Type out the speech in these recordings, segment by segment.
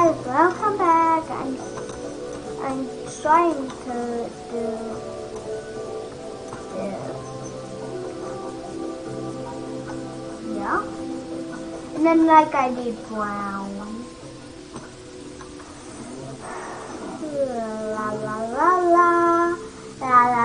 guys, welcome back. I'm I'm trying to do this. Yeah. And then like I did brown. La la la la la la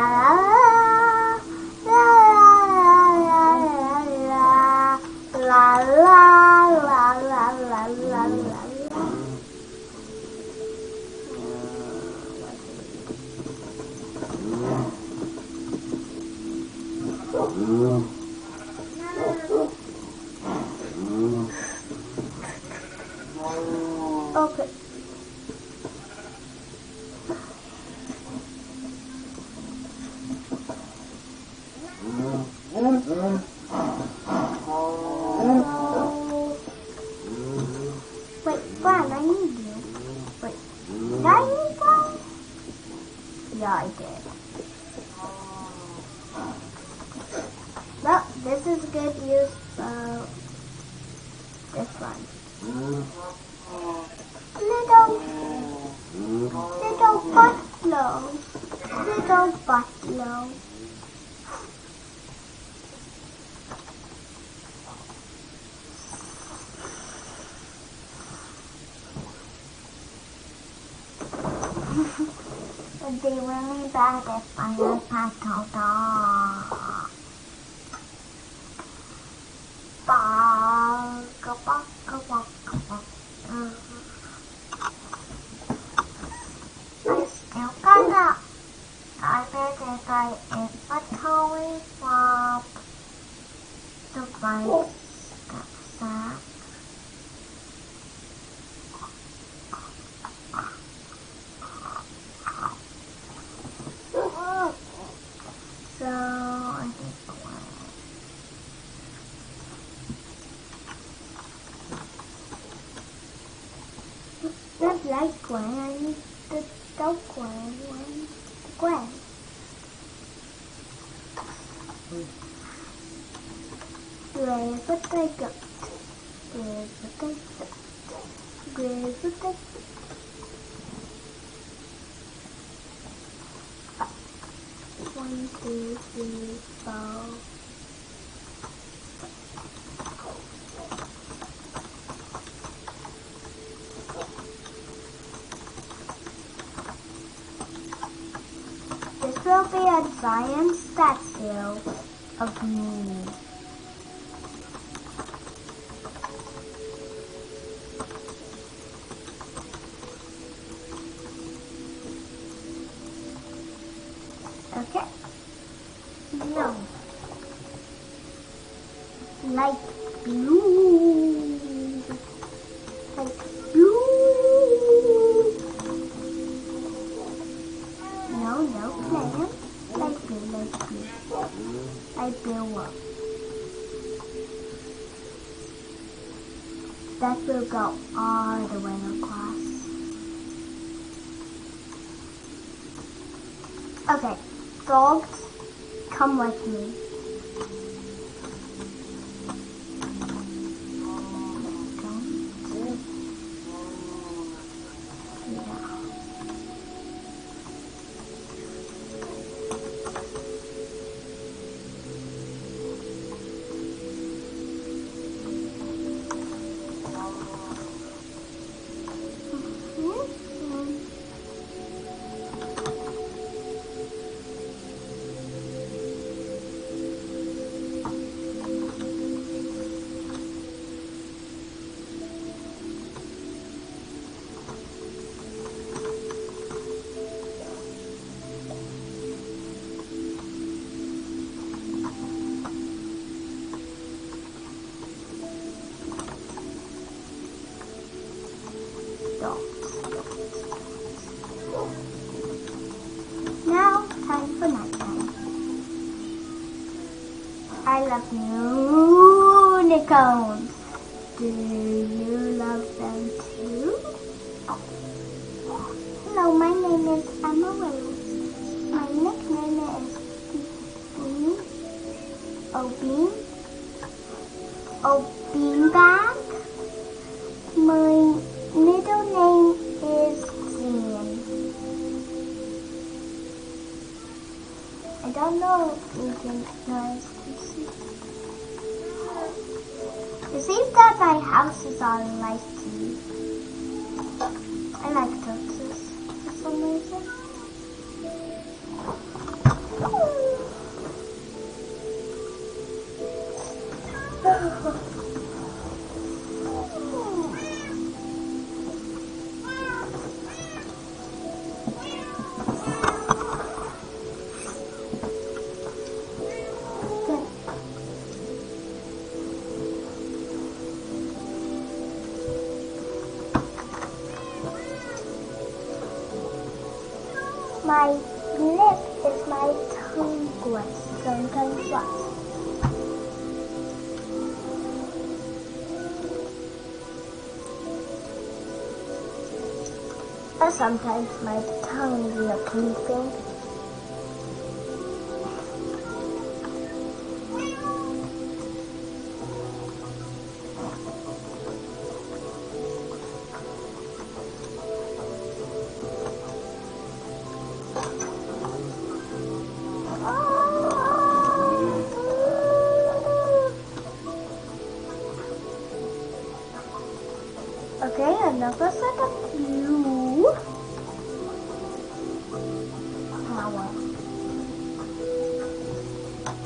Okay. Wait, Brian, I need you. Wait, did I need Brian? Yeah, I did. Well, this is good use of this one little, little buffalo, little buffalo. they really bad if at Final Puzzle Dog. I got a battery for to. So I. Not light one, I need the dark one. what I got. Grab what I got. Grab what I got. One, two, three, four. This will be a giant statue of me. Will go all the way across. Okay, dogs, come with me. Love unicorns. Do you love them too? Hello, my name is Emily. My nickname is Bean. Oh, Bean. Oh, Oh, don't know if it's nice to see. It seems that my houses are you. I like tortoise for some reason. My lip is my tongue what? Or sometimes my tongue is looking thing.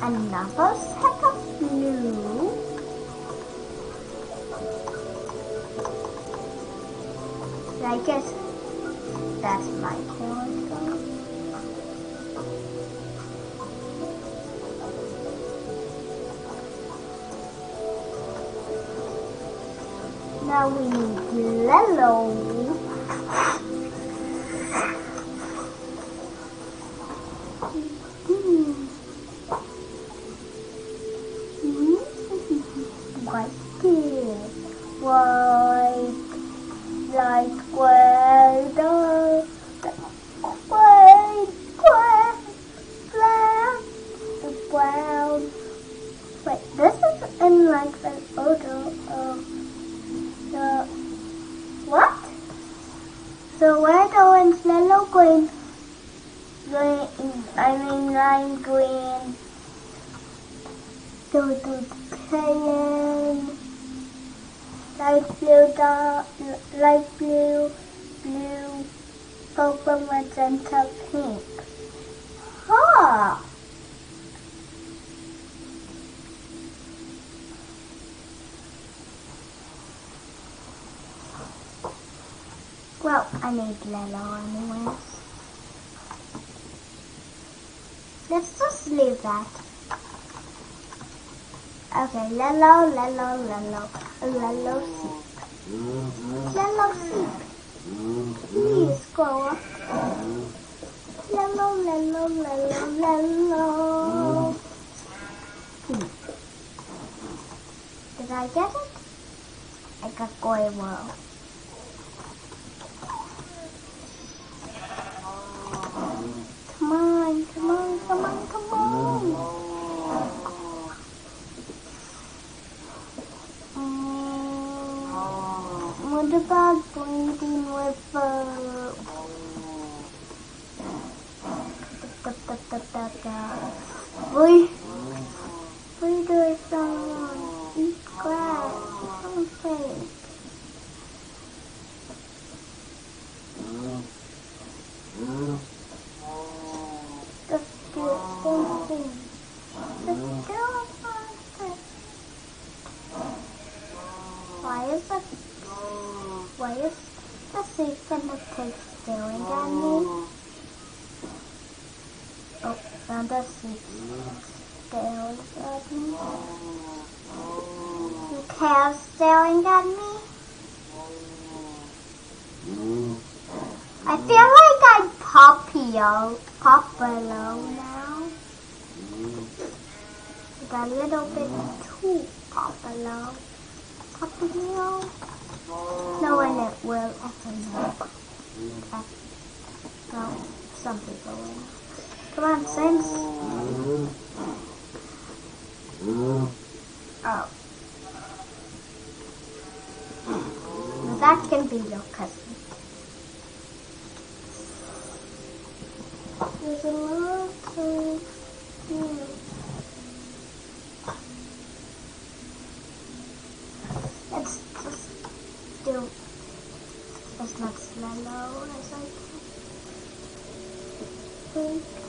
Another set of blue. I guess that's my character. Now we need yellow. So the cyan, light blue, dark, light blue, blue, purple, magenta, pink. Huh. Well, I need yellow anyways. Let's just leave that. Okay, yellow, yellow sheep. Yellow sheep. Please go up. Yellow, yellow, yellow, yellow. Hmm. Did I get it? I got going well. Come on, come on, come on, come on. Mm, what about breathing with uh, da, da, da, da, da breathe with someone, eat grass, something. Just do something. Just do something. Why is the why is season of pig staring at me? Oh, the staring at me. The cow staring at me. I feel like I'm Popio, oh, Popolo now. Like a little bit too Popolo. Popolo? No, it will. Don't know. Okay. No, some people will. Come on, Sense. Oh. That can be your cousin. There's a lot of Nagslalaway sa ito. Thank you.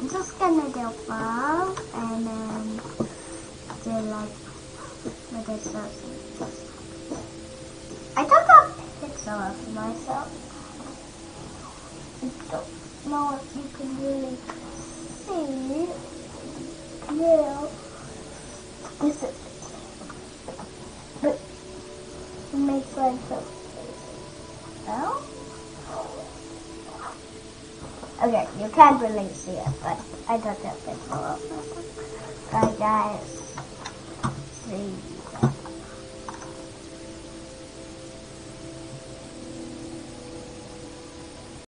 I'm just gonna do five and then do like with this I took a picture of myself. I don't know if you can really see. Yeah. This is but it makes like the well. Okay, you can't really see it, but I took a picture of myself. Bye guys. See